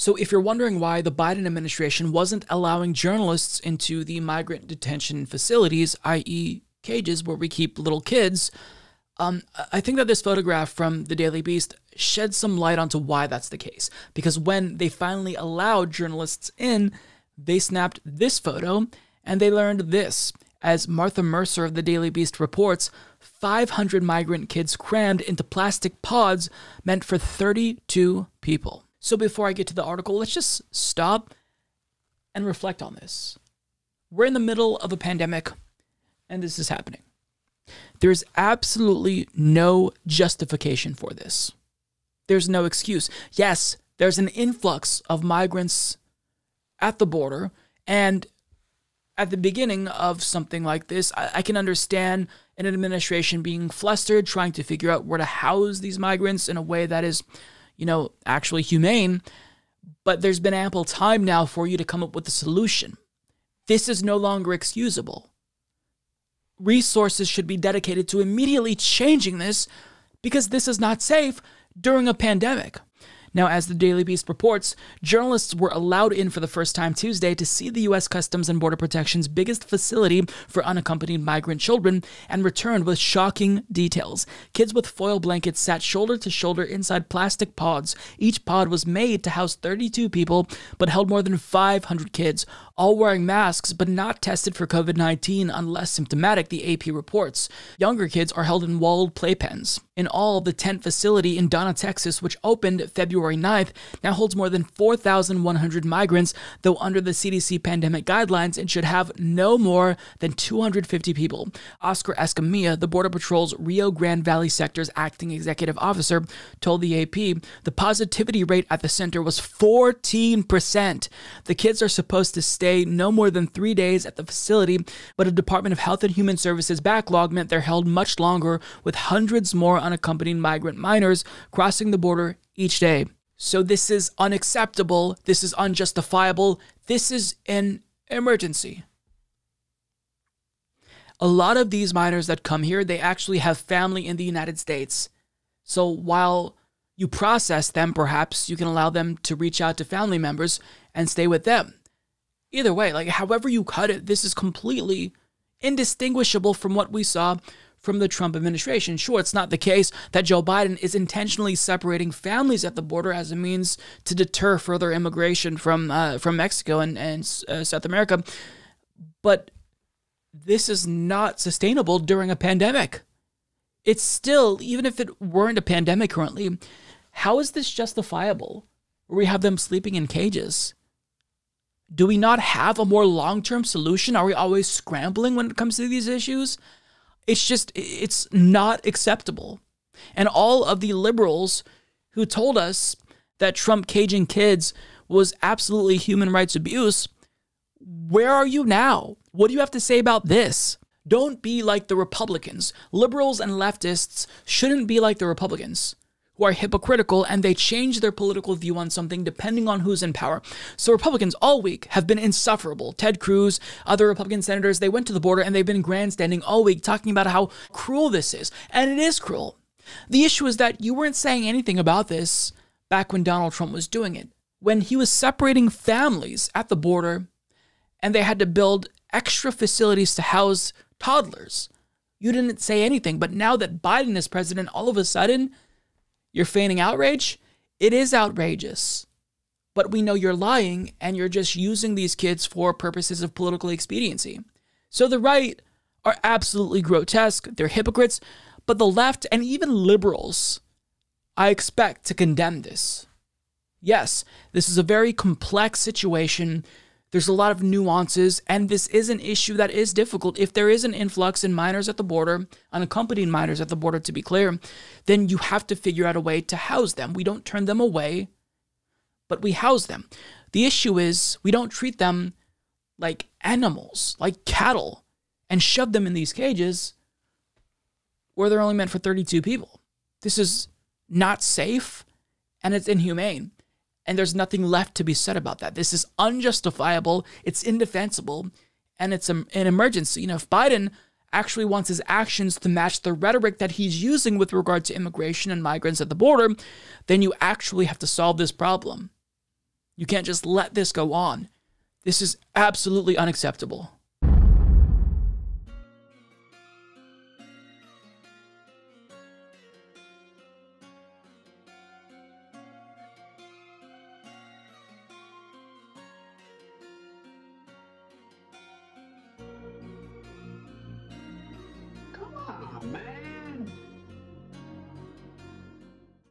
So, if you're wondering why the Biden administration wasn't allowing journalists into the migrant detention facilities, i.e., cages where we keep little kids, um, I think that this photograph from the Daily Beast sheds some light onto why that's the case. Because when they finally allowed journalists in, they snapped this photo and they learned this. As Martha Mercer of the Daily Beast reports, 500 migrant kids crammed into plastic pods meant for 32 people. So before I get to the article, let's just stop and reflect on this. We're in the middle of a pandemic, and this is happening. There's absolutely no justification for this. There's no excuse. Yes, there's an influx of migrants at the border, and at the beginning of something like this, I, I, can understand an administration being flustered, trying to figure out where to house these migrants in a way that is you know, actually humane, but there's been ample time now for you to come up with a solution. This is no longer excusable. Resources should be dedicated to immediately changing this because this is not safe during a pandemic. Now, as the Daily Beast reports, journalists were allowed in for the first time Tuesday to see the U.S. Customs and Border Protection's biggest facility for unaccompanied migrant children and returned with shocking details. Kids with foil blankets sat shoulder to shoulder inside plastic pods. Each pod was made to house 32 people, but held more than 500 kids, all wearing masks but not tested for COVID 19 unless symptomatic, the AP reports. Younger kids are held in walled playpens. In all, the tent facility in Donna, Texas, which opened February 9th, now holds more than 4,100 migrants, though under the CDC pandemic guidelines, it should have no more than 250 people. Oscar Escamilla, the Border Patrol's Rio Grande Valley sector's acting executive officer, told the AP the positivity rate at the center was 14%. The kids are supposed to stay no more than three days at the facility, but a Department of Health and Human Services backlog meant they're held much longer, with hundreds more unaccompanied migrant minors crossing the border each day. So this is unacceptable. This is unjustifiable. This is an emergency. A lot of these minors that come here, they actually have family in the United States. So while you process them, perhaps you can allow them to reach out to family members and stay with them. Either way, like however you cut it, this is completely indistinguishable from what we saw from the Trump administration. Sure, it's not the case that Joe Biden is intentionally separating families at the border as a means to deter further immigration from uh, from Mexico and, and uh, South America, but this is not sustainable during a pandemic. It's still, even if it weren't a pandemic currently, how is this justifiable? Where we have them sleeping in cages? Do we not have a more long term solution? Are we always scrambling when it comes to these issues? It's just, it's not acceptable. And all of the liberals who told us that Trump caging kids was absolutely human rights abuse, where are you now? What do you have to say about this? Don't be like the Republicans. Liberals and leftists shouldn't be like the Republicans who are hypocritical and they change their political view on something depending on who's in power. So Republicans all week have been insufferable. Ted Cruz, other Republican senators, they went to the border and they've been grandstanding all week talking about how cruel this is. And it is cruel. The issue is that you weren't saying anything about this back when Donald Trump was doing it. When he was separating families at the border and they had to build extra facilities to house toddlers. You didn't say anything, but now that Biden is president, all of a sudden, you're feigning outrage? It is outrageous. But we know you're lying and you're just using these kids for purposes of political expediency. So the right are absolutely grotesque, they're hypocrites, but the left and even liberals, I expect to condemn this. Yes, this is a very complex situation there's a lot of nuances, and this is an issue that is difficult. If there is an influx in minors at the border, unaccompanied minors at the border, to be clear, then you have to figure out a way to house them. We don't turn them away, but we house them. The issue is we don't treat them like animals, like cattle, and shove them in these cages where they're only meant for 32 people. This is not safe and it's inhumane and there's nothing left to be said about that. This is unjustifiable, it's indefensible, and it's an emergency. You know, if Biden actually wants his actions to match the rhetoric that he's using with regard to immigration and migrants at the border, then you actually have to solve this problem. You can't just let this go on. This is absolutely unacceptable.